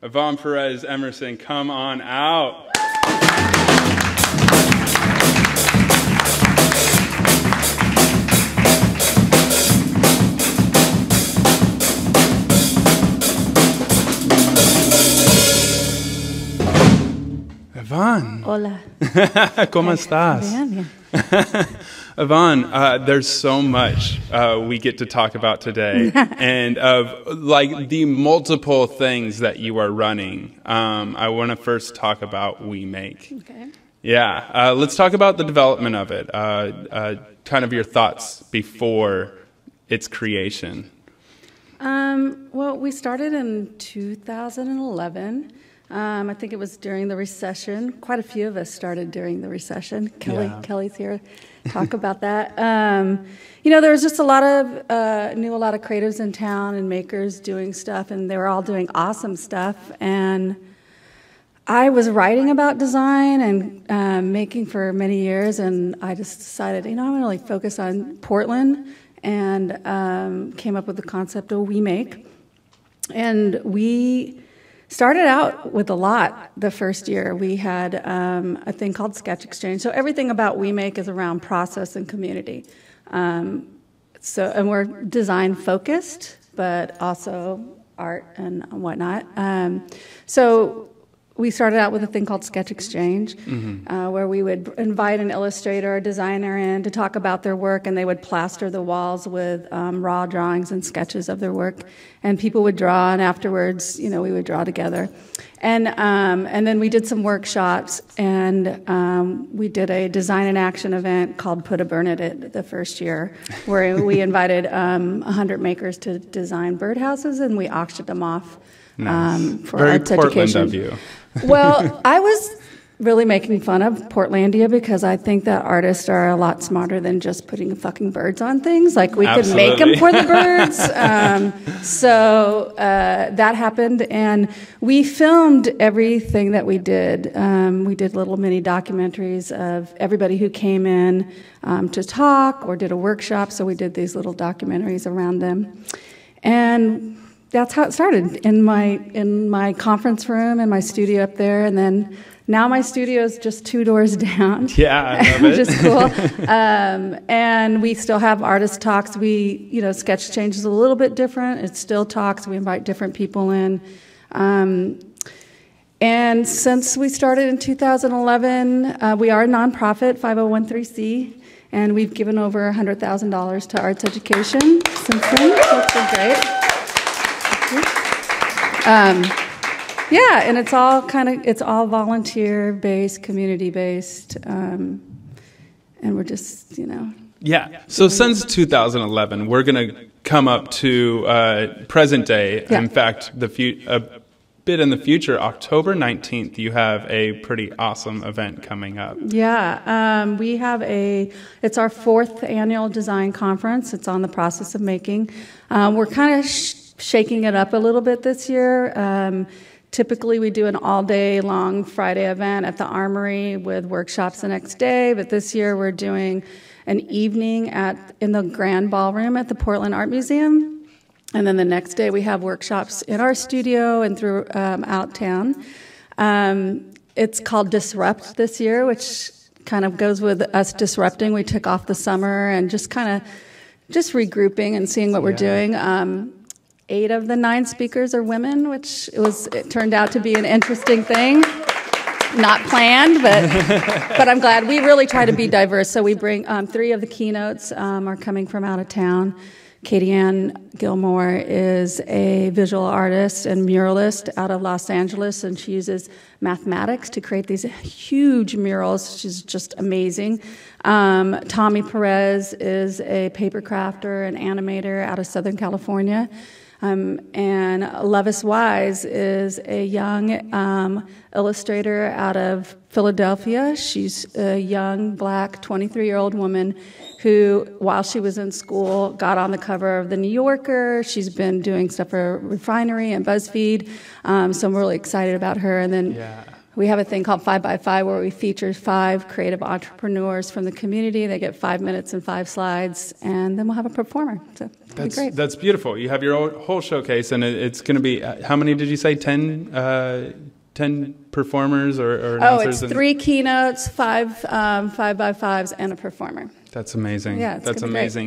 Yvonne Perez Emerson, come on out. Yvonne. Hola. ¿Cómo estás? Bien, bien. Yvonne, uh, there's so much uh, we get to talk about today, and of like the multiple things that you are running. Um, I want to first talk about WeMake. Okay. Yeah, uh, let's talk about the development of it. Uh, uh, kind of your thoughts before its creation. Um, well, we started in 2011. Um, I think it was during the recession. Quite a few of us started during the recession. Kelly, Yeah. Kelly's here. Talk about that. Um, you know, there was just a lot of uh, knew a lot of creatives in town and makers doing stuff, and they were all doing awesome stuff. And I was writing about design and um, making for many years, and I just decided, you know, I'm going to really focus on Portland, and um, came up with the concept of WeMake. And we started out with a lot the first year. We had um, a thing called Sketch Exchange. So everything about WeMake is around process and community. Um, so, and we're design focused, but also art and whatnot. Um, so we started out with a thing called Sketch Exchange, uh, where we would invite an illustrator or designer in to talk about their work, and they would plaster the walls with um, raw drawings and sketches of their work, and people would draw, and afterwards, you know, we would draw together, and um, and then we did some workshops, and um, we did a design and action event called Put a Bird On It the first year, where we invited um, 100 makers to design birdhouses, and we auctioned them off. Um, for Very arts Portland education of you. well, I was really making fun of Portlandia because I think that artists are a lot smarter than just putting fucking birds on things. Like we could make them for the birds. Um, so uh, that happened, and we filmed everything that we did. Um, we did little mini documentaries of everybody who came in um, to talk or did a workshop. So we did these little documentaries around them, and that's how it started in my in my conference room in my studio up there, and then now my studio is just two doors down. Yeah, I love which is cool. um, and we still have artist talks. We you know sketch change is a little bit different. It's still talks. We invite different people in. Um, and since we started in 2011, uh, we are a nonprofit, 5013C, and we've given over $100,000 to arts education since then. That's been great. Yeah, and it's all kind of it's all volunteer based, community based, um, and we're just you know Yeah. So since 2011, we're going to come up to uh, present day. Yeah. In fact, the fu- a bit in the future, October 19th, you have a pretty awesome event coming up. Yeah, um, we have a. It's our fourth annual design conference. It's on the process of making. Um, we're kind of sh- shaking it up a little bit this year. Um, typically, we do an all-day long Friday event at the Armory with workshops the next day. But this year, we're doing an evening at in the Grand Ballroom at the Portland Art Museum. And then the next day, we have workshops in our studio and through um, out town. Um, it's called Disrupt this year, which kind of goes with us disrupting. We took off the summer and just kind of just regrouping and seeing what we're doing. Um, eight of the nine speakers are women, which it was it turned out to be an interesting thing. Not planned, but but I'm glad. We really try to be diverse. So we bring um, three of the keynotes um, are coming from out of town. Katie Ann Gilmore is a visual artist and muralist out of Los Angeles, and she uses mathematics to create these huge murals. She's just amazing. Um, Tommy Perez is a paper crafter and animator out of Southern California. Um, and Loveis Wise is a young um, illustrator out of Philadelphia. She's a young black 23 year old woman who, while she was in school, got on the cover of The New Yorker. She's been doing stuff for Refinery and BuzzFeed. Um, so I'm really excited about her. And then Yeah. We have a thing called Five by Five where we feature five creative entrepreneurs from the community. They get five minutes and five slides, and then we'll have a performer. So that's great. that's beautiful. You have your whole showcase, and it's going to be uh, how many did you say? Ten. Uh, 10 performers or, or oh it's three keynotes five um, five by fives and a performer that's amazing yeah that's amazing